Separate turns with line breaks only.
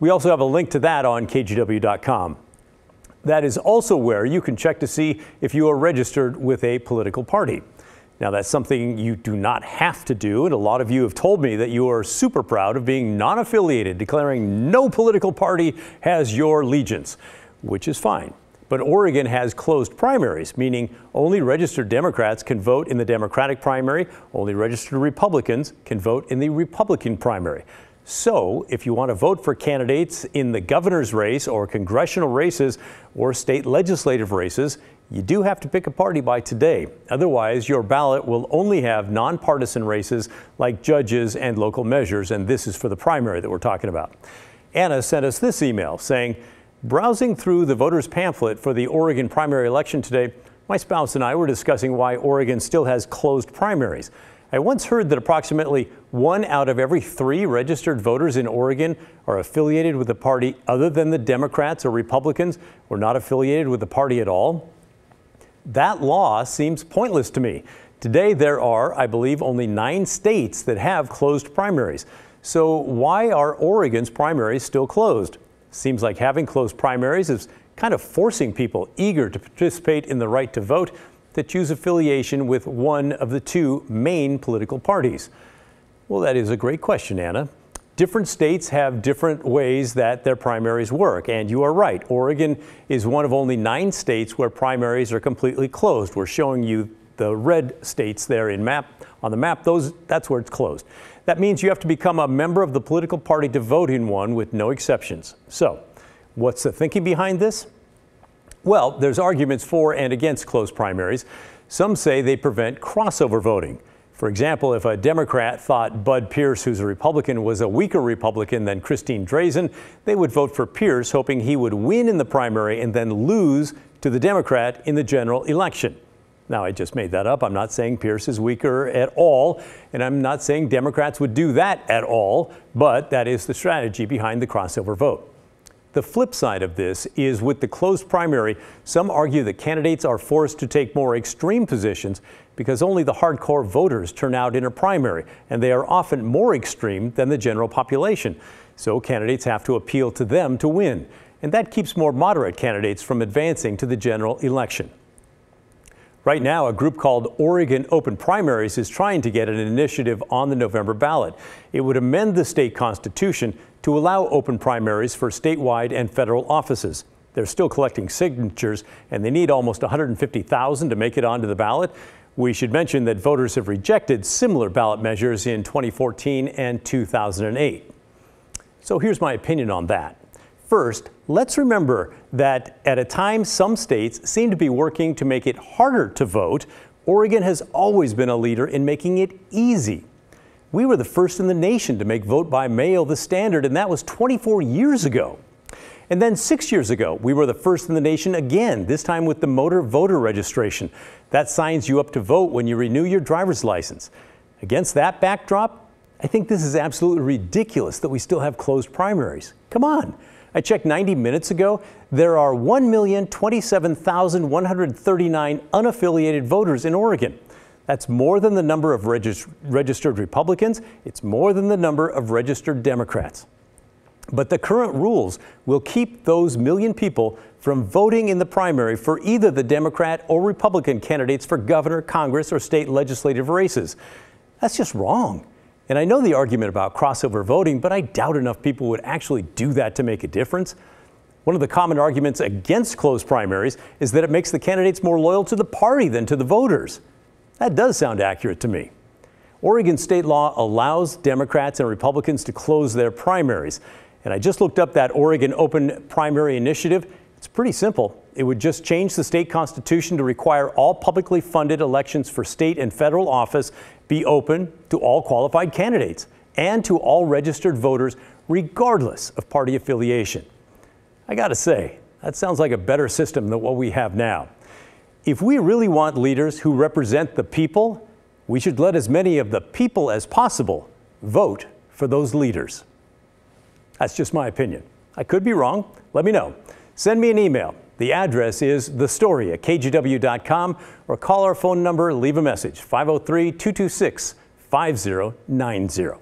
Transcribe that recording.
We also have a link to that on kgw.com. That is also where you can check to see if you are registered with a political party. Now, that's something you do not have to do, and a lot of you have told me that you are super proud of being non affiliated, declaring no political party has your allegiance, which is fine. But Oregon has closed primaries, meaning only registered Democrats can vote in the Democratic primary, only registered Republicans can vote in the Republican primary. So, if you want to vote for candidates in the governor's race or congressional races or state legislative races, you do have to pick a party by today. Otherwise, your ballot will only have nonpartisan races like judges and local measures, and this is for the primary that we're talking about. Anna sent us this email saying, Browsing through the voters' pamphlet for the Oregon primary election today, my spouse and I were discussing why Oregon still has closed primaries. I once heard that approximately one out of every three registered voters in Oregon are affiliated with a party other than the Democrats or Republicans or not affiliated with the party at all. That law seems pointless to me. Today, there are, I believe, only nine states that have closed primaries. So, why are Oregon's primaries still closed? Seems like having closed primaries is kind of forcing people eager to participate in the right to vote that choose affiliation with one of the two main political parties? Well, that is a great question, Anna. Different states have different ways that their primaries work, and you are right. Oregon is one of only nine states where primaries are completely closed. We're showing you the red states there in map on the map. Those that's where it's closed. That means you have to become a member of the political party to vote in one with no exceptions. So, what's the thinking behind this? Well, there's arguments for and against closed primaries. Some say they prevent crossover voting. For example, if a Democrat thought Bud Pierce, who's a Republican, was a weaker Republican than Christine Drazan, they would vote for Pierce, hoping he would win in the primary and then lose to the Democrat in the general election. Now, I just made that up. I'm not saying Pierce is weaker at all, and I'm not saying Democrats would do that at all, but that is the strategy behind the crossover vote. The flip side of this is with the closed primary, some argue that candidates are forced to take more extreme positions because only the hardcore voters turn out in a primary, and they are often more extreme than the general population. So candidates have to appeal to them to win, and that keeps more moderate candidates from advancing to the general election. Right now, a group called Oregon Open Primaries is trying to get an initiative on the November ballot. It would amend the state constitution to allow open primaries for statewide and federal offices. They're still collecting signatures, and they need almost 150,000 to make it onto the ballot. We should mention that voters have rejected similar ballot measures in 2014 and 2008. So here's my opinion on that. First, let's remember that at a time some states seem to be working to make it harder to vote, Oregon has always been a leader in making it easy. We were the first in the nation to make vote by mail the standard, and that was 24 years ago. And then six years ago, we were the first in the nation again, this time with the motor voter registration. That signs you up to vote when you renew your driver's license. Against that backdrop, I think this is absolutely ridiculous that we still have closed primaries. Come on. I checked 90 minutes ago. There are 1,027,139 unaffiliated voters in Oregon. That's more than the number of regist registered Republicans. It's more than the number of registered Democrats. But the current rules will keep those million people from voting in the primary for either the Democrat or Republican candidates for governor, Congress, or state legislative races. That's just wrong. And I know the argument about crossover voting, but I doubt enough people would actually do that to make a difference. One of the common arguments against closed primaries is that it makes the candidates more loyal to the party than to the voters. That does sound accurate to me. Oregon state law allows Democrats and Republicans to close their primaries. And I just looked up that Oregon Open Primary Initiative. It's pretty simple. It would just change the state constitution to require all publicly funded elections for state and federal office be open to all qualified candidates and to all registered voters, regardless of party affiliation. I got to say, that sounds like a better system than what we have now. If we really want leaders who represent the people, we should let as many of the people as possible vote for those leaders. That's just my opinion. I could be wrong. Let me know. Send me an email. The address is thestory at kgw.com or call our phone number, leave a message 503 226 5090.